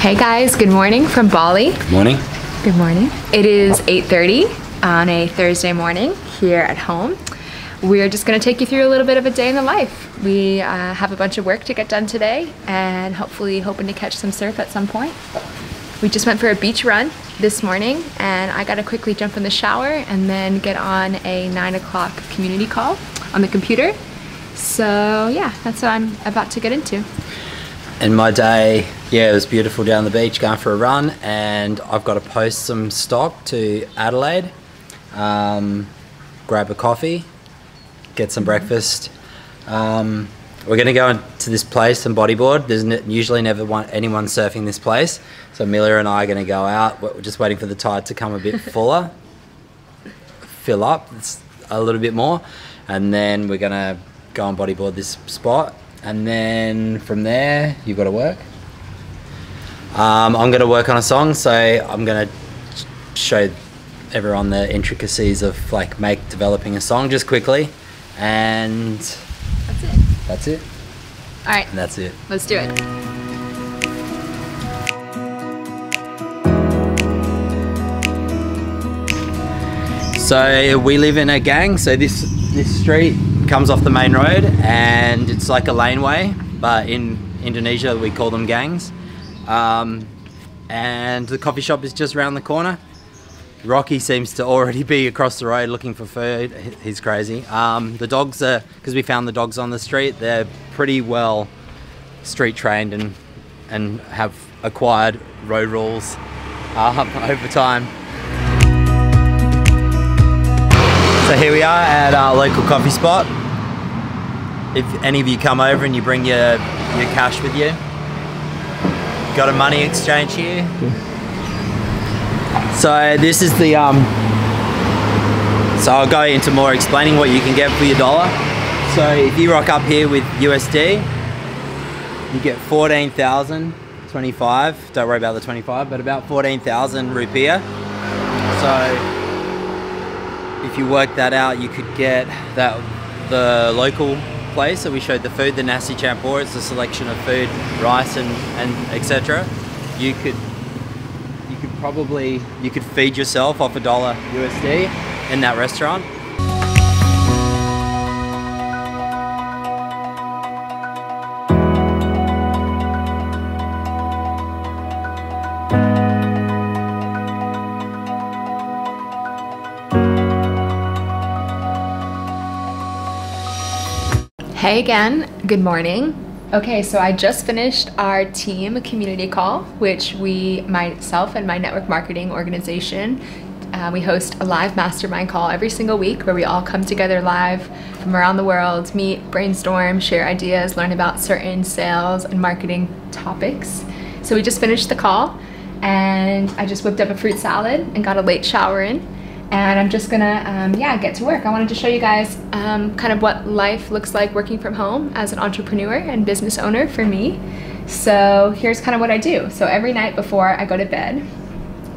Hey guys, good morning from Bali. Good morning. Good morning. It is 8.30 on a Thursday morning here at home. We're just gonna take you through a little bit of a day in the life. We uh, have a bunch of work to get done today and hopefully hoping to catch some surf at some point. We just went for a beach run this morning and I gotta quickly jump in the shower and then get on a nine o'clock community call on the computer. So yeah, that's what I'm about to get into. And my day, yeah, it was beautiful down the beach going for a run, and I've got to post some stock to Adelaide, um, grab a coffee, get some breakfast. Um, we're going to go into this place and bodyboard. There's usually never one, anyone surfing this place, so Miller and I are going to go out. We're just waiting for the tide to come a bit fuller, fill up a little bit more, and then we're going to go and bodyboard this spot. And then from there, you've got to work. Um, I'm going to work on a song, so I'm going to show everyone the intricacies of like make developing a song just quickly, and That's it. that's it. All right, And that's it. let's do it. So we live in a gang. So this this street comes off the main road, and it's like a laneway, but in Indonesia we call them gangs. Um, and the coffee shop is just around the corner. Rocky seems to already be across the road looking for food. He's crazy. Um, the dogs are because we found the dogs on the street. They're pretty well street trained and and have acquired road rules um, over time. So here we are at our local coffee spot. If any of you come over and you bring your your cash with you, got a money exchange here. So this is the um. So I'll go into more explaining what you can get for your dollar. So if you rock up here with USD, you get fourteen thousand twenty-five. Don't worry about the twenty-five, but about fourteen thousand rupiah. So if you work that out, you could get that the local place that we showed the food, the nasi campur. It's a selection of food, rice and and etc. You could you could probably you could feed yourself off a dollar USD in that restaurant. Hey again, good morning. Okay, so I just finished our team community call, which we, myself and my network marketing organization, uh, we host a live mastermind call every single week where we all come together live from around the world, meet, brainstorm, share ideas, learn about certain sales and marketing topics. So we just finished the call and I just whipped up a fruit salad and got a late shower in and I'm just gonna um, yeah get to work. I wanted to show you guys um, kind of what life looks like working from home as an entrepreneur and business owner for me. So here's kind of what I do. So every night before I go to bed,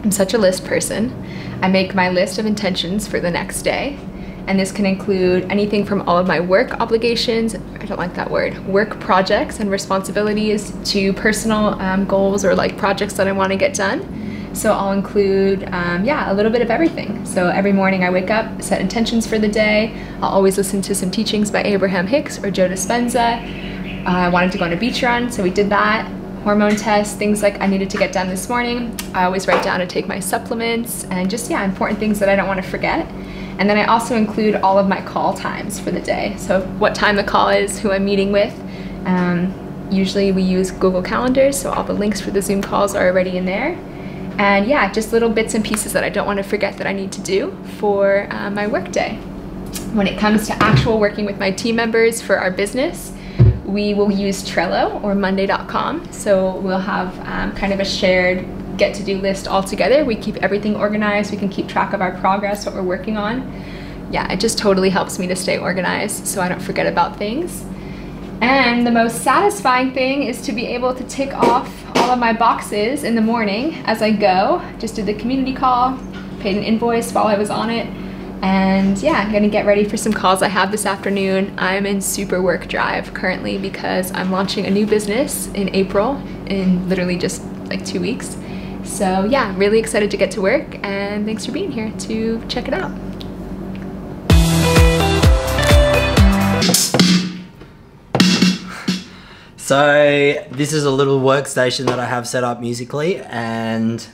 I'm such a list person. I make my list of intentions for the next day. And this can include anything from all of my work obligations, I don't like that word, work projects and responsibilities to personal um, goals or like projects that I want to get done. So I'll include, um, yeah, a little bit of everything. So every morning I wake up, set intentions for the day. I'll always listen to some teachings by Abraham Hicks or Joe Dispenza. Uh, I wanted to go on a beach run, so we did that. Hormone tests, things like I needed to get done this morning. I always write down to take my supplements and just, yeah, important things that I don't want to forget. And then I also include all of my call times for the day. So what time the call is, who I'm meeting with. Um, usually we use Google Calendars, so all the links for the Zoom calls are already in there. And yeah, just little bits and pieces that I don't want to forget that I need to do for uh, my workday. When it comes to actual working with my team members for our business, we will use Trello or Monday.com. So we'll have um, kind of a shared get to do list all together. We keep everything organized, we can keep track of our progress, what we're working on. Yeah, it just totally helps me to stay organized so I don't forget about things. And the most satisfying thing is to be able to tick off all of my boxes in the morning as I go. Just did the community call, paid an invoice while I was on it. And yeah, I'm gonna get ready for some calls I have this afternoon. I'm in super work drive currently because I'm launching a new business in April in literally just like two weeks. So yeah, really excited to get to work and thanks for being here to check it out. So this is a little workstation that I have set up musically and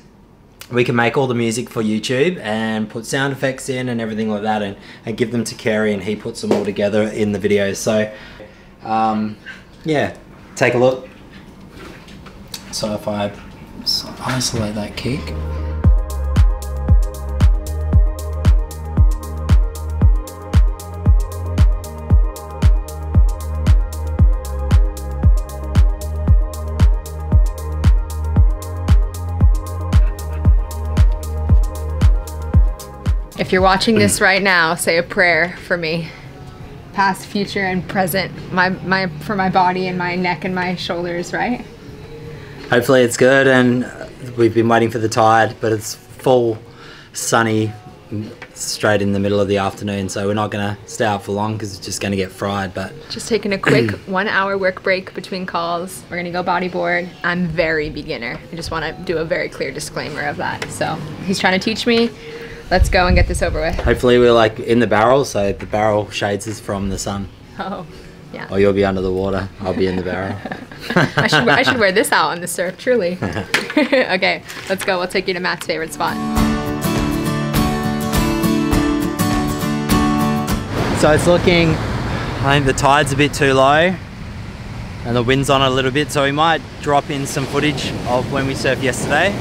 we can make all the music for YouTube and put sound effects in and everything like that and, and give them to Kerry and he puts them all together in the videos. So um, yeah, take a look. So if I isolate that kick. If you're watching this mm. right now, say a prayer for me. Past, future, and present. My my for my body and my neck and my shoulders, right? Hopefully it's good and we've been waiting for the tide, but it's full sunny straight in the middle of the afternoon so we're not going to stay out for long because it's just going to get fried but just taking a quick one hour work break between calls we're going to go bodyboard i'm very beginner i just want to do a very clear disclaimer of that so he's trying to teach me let's go and get this over with hopefully we're like in the barrel so the barrel shades us from the sun oh yeah. Or you'll be under the water. I'll be in the barrel. I should I should wear this out on the surf. Truly. okay, let's go. We'll take you to Matt's favorite spot. So it's looking. I think the tide's a bit too low, and the wind's on a little bit. So we might drop in some footage of when we surfed yesterday.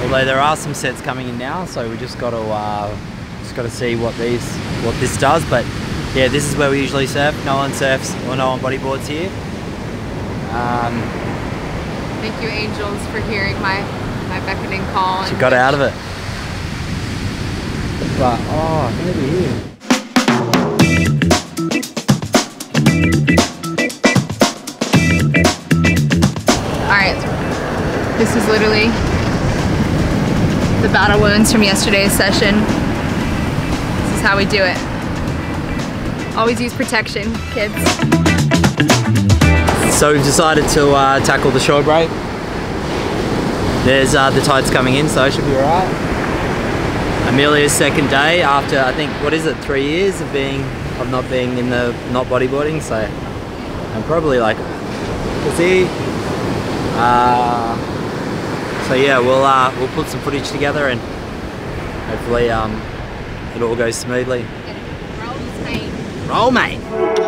Although there are some sets coming in now, so we just got to uh, just got to see what these what this does. But yeah, this is where we usually surf. No one surfs or no one bodyboards here. Um, Thank you, angels, for hearing my my beckoning call. She got out of it. But oh, maybe here. All right, this is literally the battle wounds from yesterday's session. This is how we do it. Always use protection, kids. So we've decided to uh, tackle the shore break. There's uh, the tides coming in, so it should be alright. Amelia's second day after I think what is it, three years of being of not being in the not bodyboarding. So I'm probably like, see. Uh, so yeah, we'll uh, we'll put some footage together and hopefully um, it all goes smoothly. Roll, mate. So now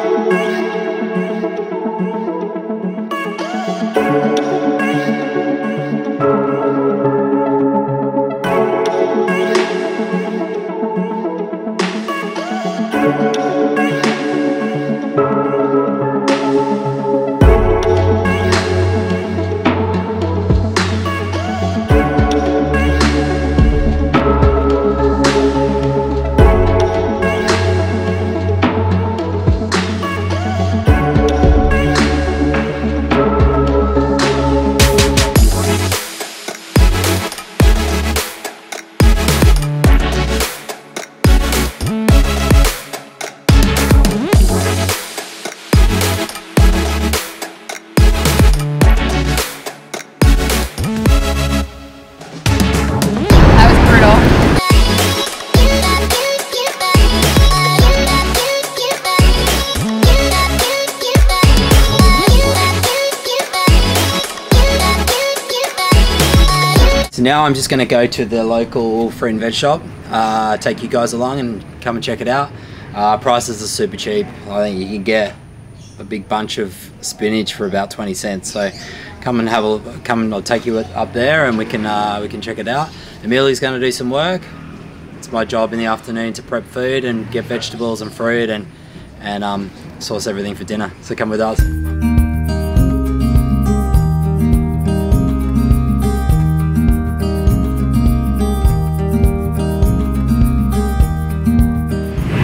I'm just going to go to the local fruit and veg shop, uh, take you guys along and come and check it out. Uh, prices are super cheap. I think you can get a big bunch of spinach for about 20 cents. So come and have a come and I'll take you up there and we can uh, we can check it out. Amelia's going to do some work. It's my job in the afternoon to prep food and get vegetables and fruit and and um, source everything for dinner. So come with us.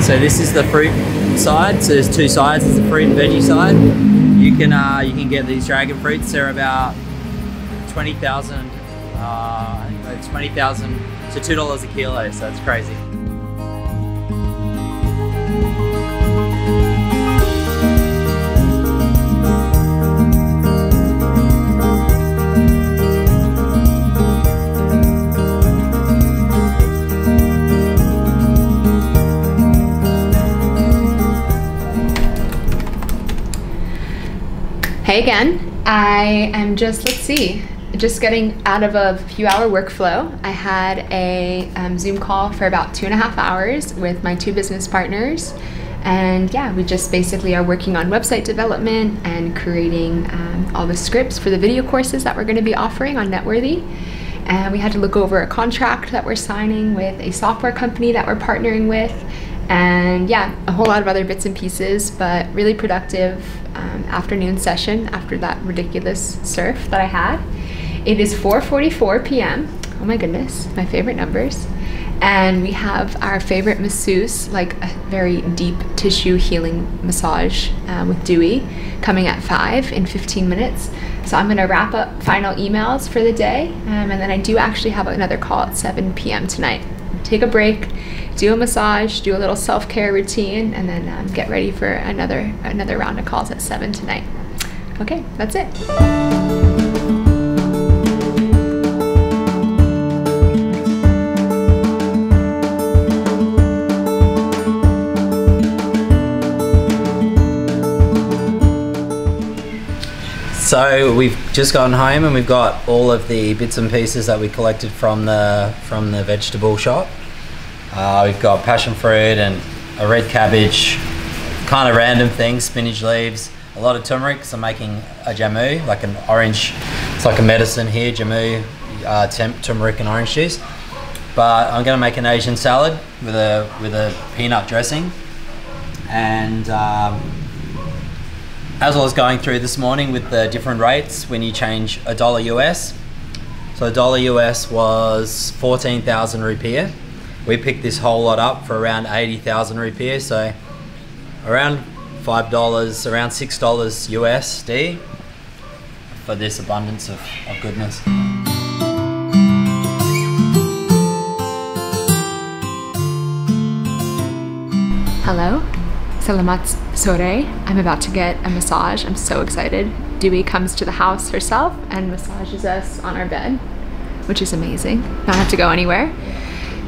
So this is the fruit side. So there's two sides. There's the fruit and veggie side. You can uh, you can get these dragon fruits. They're about twenty thousand. Uh, twenty thousand to two dollars a kilo. So it's crazy. Again. I am just, let's see, just getting out of a few hour workflow. I had a um, Zoom call for about two and a half hours with my two business partners. And yeah, we just basically are working on website development and creating um, all the scripts for the video courses that we're going to be offering on Networthy. And we had to look over a contract that we're signing with a software company that we're partnering with and yeah, a whole lot of other bits and pieces, but really productive um, afternoon session after that ridiculous surf that I had. It is 4:44 p.m. Oh my goodness, my favorite numbers. And we have our favorite masseuse, like a very deep tissue healing massage um, with Dewi, coming at 5 in 15 minutes. So I'm gonna wrap up final emails for the day, um, and then I do actually have another call at 7 p.m. tonight. Take a break, do a massage, do a little self-care routine, and then um, get ready for another another round of calls at seven tonight. Okay, that's it. So we've just gotten home and we've got all of the bits and pieces that we collected from the from the vegetable shop. Uh, we've got passion fruit and a red cabbage, kind of random things, spinach leaves, a lot of turmeric. So I'm making a jamu, like an orange, it's like a medicine here, jamu, uh, turmeric and orange juice. But I'm gonna make an Asian salad with a with a peanut dressing. And um, as I was going through this morning with the different rates when you change a dollar US, so a dollar US was 14,000 rupiah we picked this whole lot up for around 80,000 rupiah, so around $5, around $6 USD for this abundance of, of goodness. Hello, Selamat sore. I'm about to get a massage. I'm so excited. Dewi comes to the house herself and massages us on our bed, which is amazing. Don't have to go anywhere.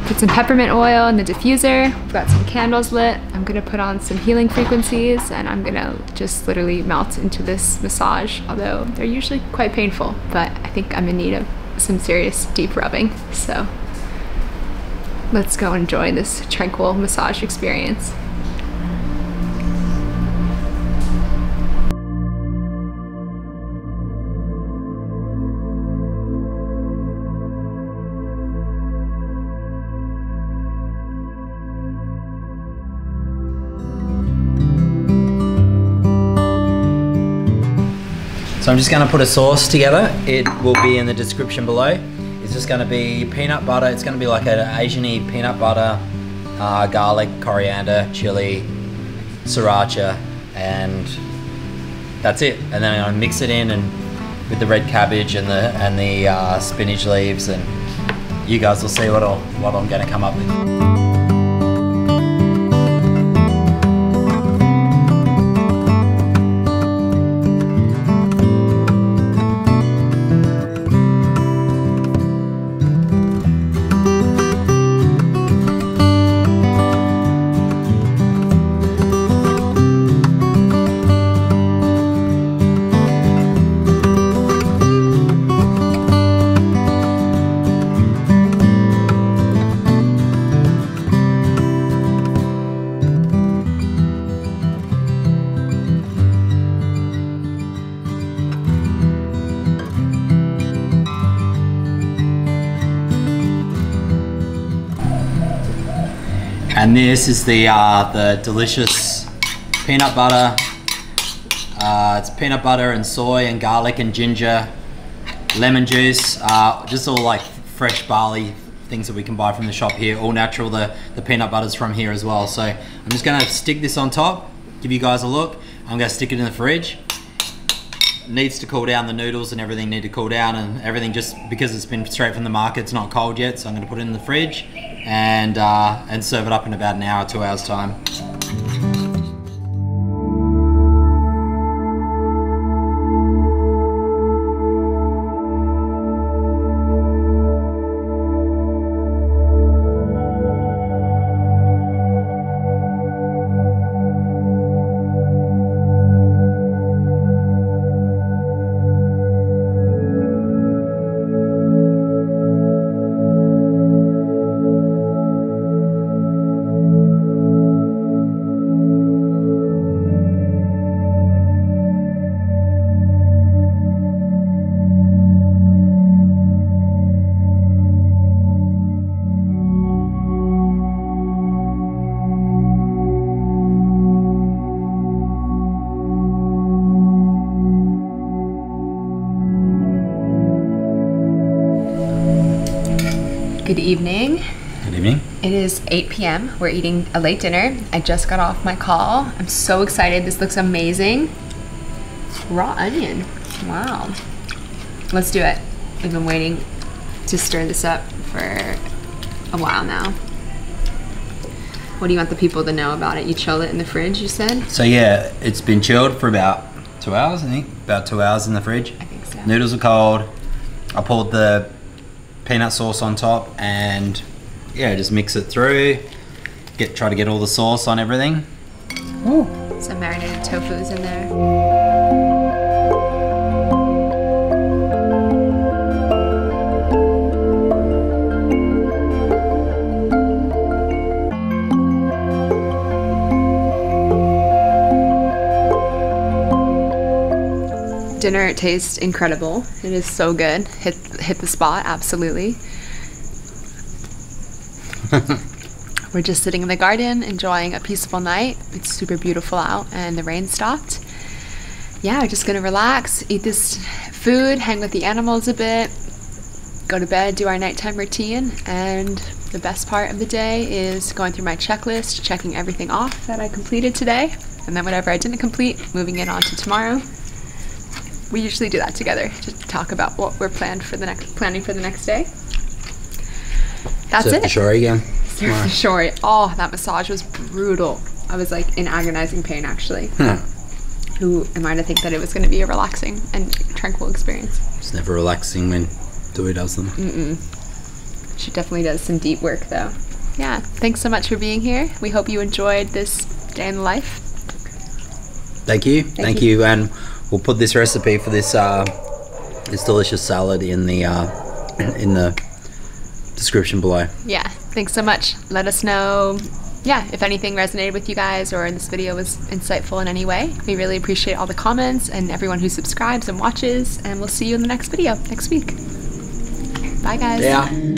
Put some peppermint oil in the diffuser. We've got some candles lit. I'm gonna put on some healing frequencies and I'm gonna just literally melt into this massage, although they're usually quite painful, but I think I'm in need of some serious deep rubbing. So let's go enjoy this tranquil massage experience. So I'm just going to put a sauce together. It will be in the description below. It's just going to be peanut butter. It's going to be like an Asian-y peanut butter, uh, garlic, coriander, chili, sriracha, and that's it. And then I'm to mix it in and with the red cabbage and the and the uh, spinach leaves, and you guys will see what what I'm going to come up with. And this is the uh, the delicious peanut butter. Uh, it's peanut butter and soy and garlic and ginger, lemon juice, uh, just all like fresh Bali things that we can buy from the shop here, all natural. The, the peanut butter's from here as well. So I'm just gonna stick this on top, give you guys a look. I'm gonna stick it in the fridge. Needs to cool down, the noodles and everything need to cool down and everything just because it's been straight from the market, it's not cold yet. So I'm gonna put it in the fridge and, uh, and serve it up in about an hour, two hours time. Evening. Good evening. It is 8 p.m. We're eating a late dinner. I just got off my call. I'm so excited. This looks amazing. Raw onion. Wow. Let's do it. We've been waiting to stir this up for a while now. What do you want the people to know about it? You chilled it in the fridge, you said? So yeah, it's been chilled for about two hours, I think. About two hours in the fridge. I think so. Noodles are cold. I pulled the peanut sauce on top and yeah, just mix it through. Get try to get all the sauce on everything. Some marinated tofu's in there. Dinner tastes incredible. It is so good. Hit hit the spot, absolutely. We're just sitting in the garden enjoying a peaceful night. It's super beautiful out and the rain stopped. Yeah, we're just gonna relax, eat this food, hang with the animals a bit, go to bed, do our nighttime routine, and the best part of the day is going through my checklist, checking everything off that I completed today, and then whatever I didn't complete, moving it on to tomorrow. We usually do that together to talk about what we're planned for the next planning for the next day. That's Surf it. the shore again. For sure. Oh, that massage was brutal. I was like in agonizing pain actually. Huh. Who am I to think that it was going to be a relaxing and tranquil experience? It's never relaxing when Dewi does them. Mm-mm. She definitely does some deep work though. Yeah. Thanks so much for being here. We hope you enjoyed this day in life. Thank you. Thank, you. you. And we'll put this recipe for this uh, this delicious salad in the uh, in the description below. Yeah. Thanks so much. Let us know. Yeah, if anything resonated with you guys or this video was insightful in any way, we really appreciate all the comments and everyone who subscribes and watches. And we'll see you in the next video next week. Bye, guys. Yeah.